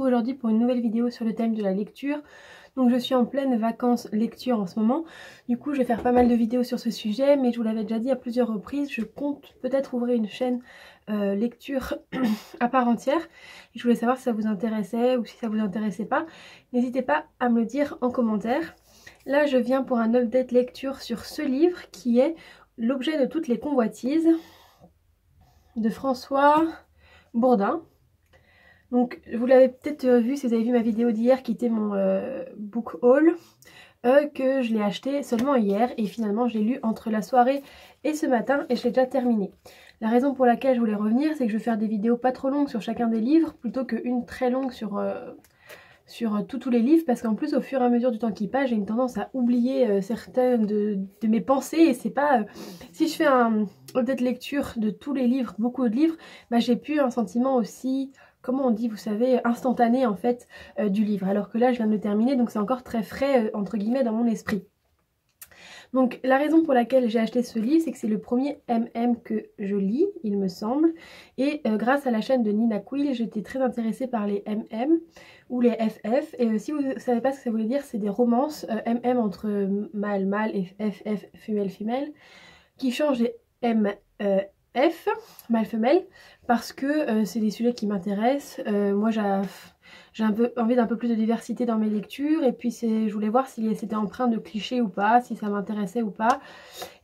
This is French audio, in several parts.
aujourd'hui pour une nouvelle vidéo sur le thème de la lecture. Donc je suis en pleine vacances lecture en ce moment. Du coup je vais faire pas mal de vidéos sur ce sujet mais je vous l'avais déjà dit à plusieurs reprises. Je compte peut-être ouvrir une chaîne euh, lecture à part entière. Je voulais savoir si ça vous intéressait ou si ça vous intéressait pas. N'hésitez pas à me le dire en commentaire. Là je viens pour un update lecture sur ce livre qui est L'objet de toutes les convoitises de François Bourdin. Donc vous l'avez peut-être euh, vu si vous avez vu ma vidéo d'hier qui était mon euh, book haul. Euh, que je l'ai acheté seulement hier et finalement je l'ai lu entre la soirée et ce matin et je l'ai déjà terminé. La raison pour laquelle je voulais revenir c'est que je vais faire des vidéos pas trop longues sur chacun des livres plutôt qu'une très longue sur, sur tous les livres parce qu'en plus au fur et à mesure du temps qui passe j'ai une tendance à oublier certaines de, mes pensées et c'est pas... si je fais un update lecture de tous les livres, beaucoup de livres, bah, j'ai plus un sentiment aussi comment on dit, vous savez, instantané en fait euh, du livre. Alors que là, je viens de le terminer, donc c'est encore très frais, euh, entre guillemets, dans mon esprit. Donc la raison pour laquelle j'ai acheté ce livre, c'est que c'est le premier MM que je lis, il me semble. Et euh, grâce à la chaîne de Nina Quill, j'étais très intéressée par les MM ou les FF. Et si vous ne savez pas ce que ça voulait dire, c'est des romances MM entre mâle, mâle et FF, femelle, femelle, qui changent les M F, mâle femelle, parce que euh, c'est des sujets qui m'intéressent. Euh, moi j'ai envie d'un peu plus de diversité dans mes lectures et puis je voulais voir si c'était empreint de clichés ou pas, si ça m'intéressait ou pas.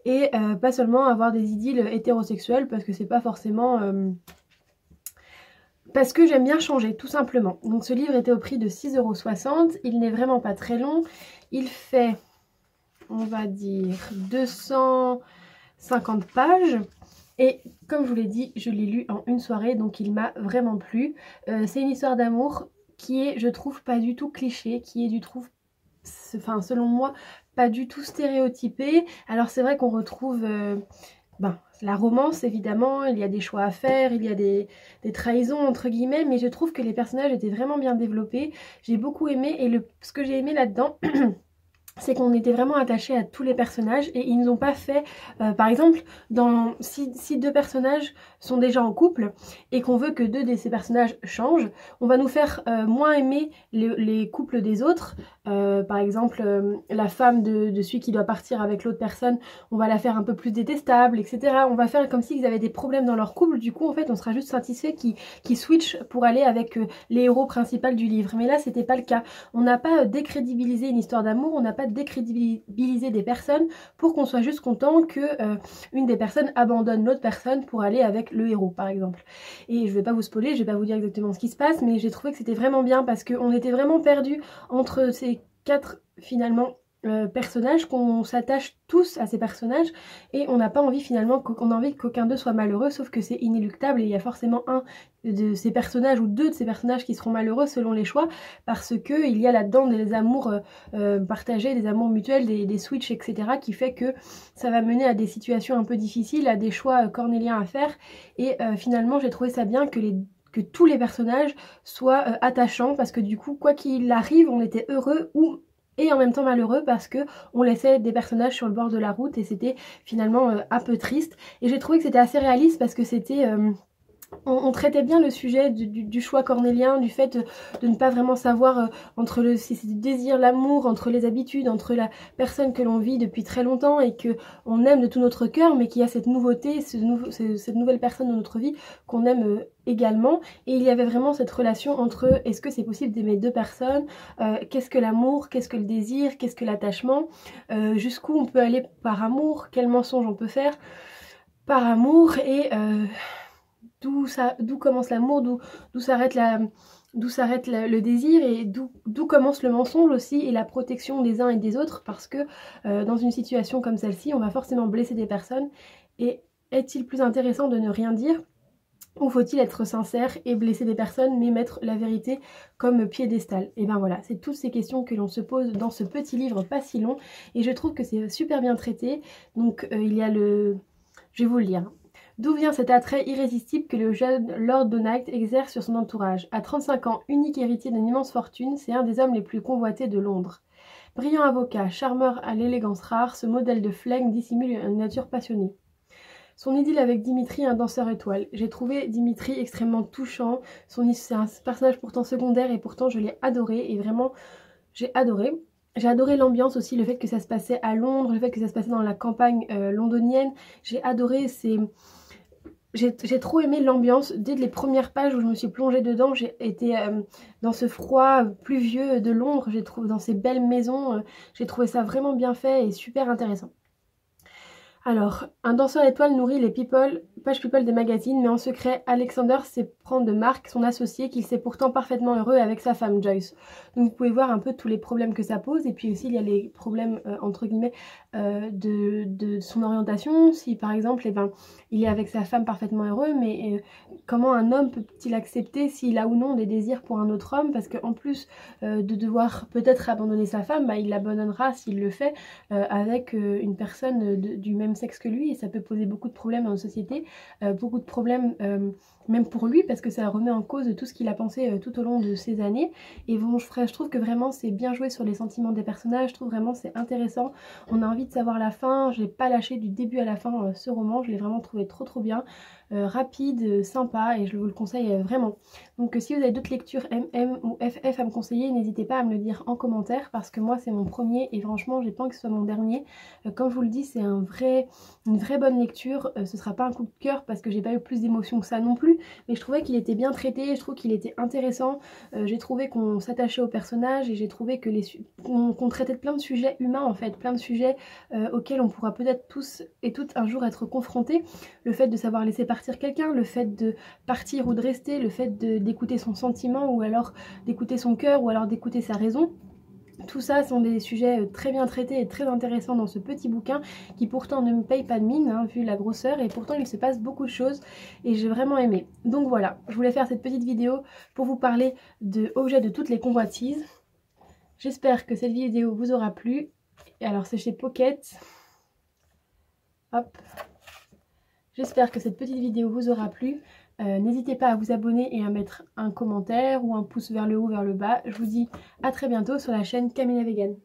Et euh, pas seulement avoir des idylles hétérosexuelles parce que c'est pas forcément... parce que j'aime bien changer, tout simplement. Donc ce livre était au prix de 6,60€. Il n'est vraiment pas très long. Il fait, on va dire, 250 pages. Et comme je vous l'ai dit, je l'ai lu en une soirée, donc il m'a vraiment plu. Euh, c'est une histoire d'amour qui est, je trouve, pas du tout cliché, qui est du tout, enfin selon moi, pas du tout stéréotypé. Alors c'est vrai qu'on retrouve... Euh, ben, la romance évidemment, il y a des choix à faire, il y a des, trahisons entre guillemets, mais je trouve que les personnages étaient vraiment bien développés. J'ai beaucoup aimé et ce que j'ai aimé là-dedans, c'est qu'on était vraiment attaché à tous les personnages et ils nous ont pas fait, euh, par exemple, dans si, deux personnages sont déjà en couple et qu'on veut que deux de ces personnages changent, on va nous faire euh, moins aimer les, couples des autres. Euh, par exemple, la femme de, celui qui doit partir avec l'autre personne, on va la faire un peu plus détestable, etc. On va faire comme s'ils avaient des problèmes dans leur couple. Du coup, en fait, on sera juste satisfait qu'ils qui switchent pour aller avec les héros principaux du livre. Mais là, c'était pas le cas. On n'a pas décrédibilisé une histoire d'amour, on n'a pas décrédibiliser des personnes pour qu'on soit juste content que euh, une des personnes abandonne l'autre personne pour aller avec le héros par exemple. Et je vais pas vous spoiler, je vais pas vous dire exactement ce qui se passe, mais j'ai trouvé que c'était vraiment bien parce qu'on était vraiment perdu entre ces quatre finalement personnages, qu'on s'attache tous à ces personnages et on n'a pas envie finalement qu'on a envie qu'aucun d'eux soit malheureux sauf que c'est inéluctable et il y a forcément un de ces personnages ou deux de ces personnages qui seront malheureux selon les choix parce que il y a là-dedans des amours euh, euh, partagés, des amours mutuels, des, des switches etc qui fait que ça va mener à des situations un peu difficiles, à des choix cornéliens à faire et finalement j'ai trouvé ça bien que les que tous les personnages soient attachants parce que du coup quoi qu'il arrive on était heureux ou et en même temps malheureux parce que on laissait des personnages sur le bord de la route et c'était finalement euh, un peu triste. Et j'ai trouvé que c'était assez réaliste parce que c'était... Euh, on, traitait bien le sujet du, choix cornélien, du fait de, ne pas vraiment savoir euh, entre le, si c'est du désir, l'amour, entre les habitudes, entre la personne que l'on vit depuis très longtemps et que on aime de tout notre cœur, mais qui a cette nouveauté, ce, cette nouvelle personne dans notre vie qu'on aime également. Et il y avait vraiment cette relation entre est-ce que c'est possible d'aimer deux personnes, euh, qu'est-ce que l'amour, qu'est-ce que le désir, qu'est-ce que l'attachement, euh, jusqu'où on peut aller par amour, quel mensonge on peut faire par amour et euh, d'où commence l'amour, d'où s'arrête le désir et d'où commence le mensonge aussi et la protection des uns et des autres parce que dans une situation comme celle-ci on va forcément blesser des personnes et est-il plus intéressant de ne rien dire ou faut-il être sincère et blesser des personnes mais mettre la vérité comme piédestal? Et ben voilà, c'est toutes ces questions que l'on se pose dans ce petit livre pas si long et je trouve que c'est super bien traité. Donc euh, il y a le... Je vais vous le lire. D'où vient cet attrait irrésistible que le jeune Lord Donald exerce sur son entourage? À 35 ans, unique héritier d'une immense fortune, c'est un des hommes les plus convoités de Londres. Brillant avocat, charmeur à l'élégance rare, ce modèle de flegme dissimule une nature passionnée. Son idylle avec Dimitri, un danseur étoile. J'ai trouvé Dimitri extrêmement touchant. C'est un personnage pourtant secondaire et pourtant je l'ai adoré et vraiment j'ai adoré. J'ai adoré l'ambiance aussi, le fait que ça se passait à Londres, le fait que ça se passait dans la campagne euh, londonienne. J'ai adoré ces... J'ai trop aimé l'ambiance. Dès les premières pages où je me suis plongée dedans, j'ai été euh, dans ce froid pluvieux de Londres, dans ces belles maisons. Euh, j'ai trouvé ça vraiment bien fait et super intéressant. Alors, un danseur étoile nourrit les people, page people des magazines, mais en secret, Alexander sait prendre de Marc, son associé, qu'il sait pourtant parfaitement heureux avec sa femme Joyce. Donc vous pouvez voir un peu tous les problèmes que ça pose, et puis aussi il y a les problèmes, euh, entre guillemets, euh, de, son orientation. Si par exemple, eh ben, il est avec sa femme parfaitement heureux, mais euh, comment un homme peut-il accepter s'il a ou non des désirs pour un autre homme? Parce qu'en plus de devoir peut-être abandonner sa femme, bah, il l'abandonnera s'il le fait avec une personne du même sexe que lui et ça peut poser beaucoup de problèmes la société, euh, beaucoup de problèmes euh, même pour lui parce que ça remet en cause tout ce qu'il a pensé euh, tout au long de ces années. Et bon je, je trouve que vraiment c'est bien joué sur les sentiments des personnages, je trouve vraiment c'est intéressant, on a envie de savoir la fin, je l'ai pas lâché du début à la fin ce roman, je l'ai vraiment trouvé trop trop bien, rapide, sympa et je vous le conseille vraiment. Donc si vous avez d'autres lectures MM ou FF à me conseiller, n'hésitez pas à me le dire en commentaire parce que moi c'est mon premier et franchement j'ai pas envie que ce soit mon dernier. comme je vous le dis c'est un vrai une vraie bonne lecture. Euh, ce sera pas un coup de cœur parce que j'ai pas eu plus d'émotions que ça non plus, mais je trouvais qu'il était bien traité, je trouve qu'il était intéressant. Euh, j'ai trouvé qu'on s'attachait au personnage et j'ai trouvé que les qu'on traitait de plein de sujets humains en fait, plein de sujets euh, auxquels on pourra peut-être tous et toutes un jour être confrontés. Le fait de savoir laisser partir quelqu'un, le fait de partir ou de rester, le fait d'écouter son sentiment ou alors d'écouter son cœur ou alors d'écouter sa raison. Tout ça sont des sujets euh, très bien traités et très intéressants dans ce petit bouquin qui pourtant ne me paye pas de mine hein, vu la grosseur et pourtant il se passe beaucoup de choses et j'ai vraiment aimé. Donc voilà, je voulais faire cette petite vidéo pour vous parler de objets de toutes les convoitises. J'espère que cette vidéo vous aura plu. Et alors c'est chez Pocket. Hop. J'espère que cette petite vidéo vous aura plu. Euh, n'hésitez pas à vous abonner et à mettre un commentaire ou un pouce vers le haut, vers le bas. Je vous dis à très bientôt sur la chaîne Camilla Vegan.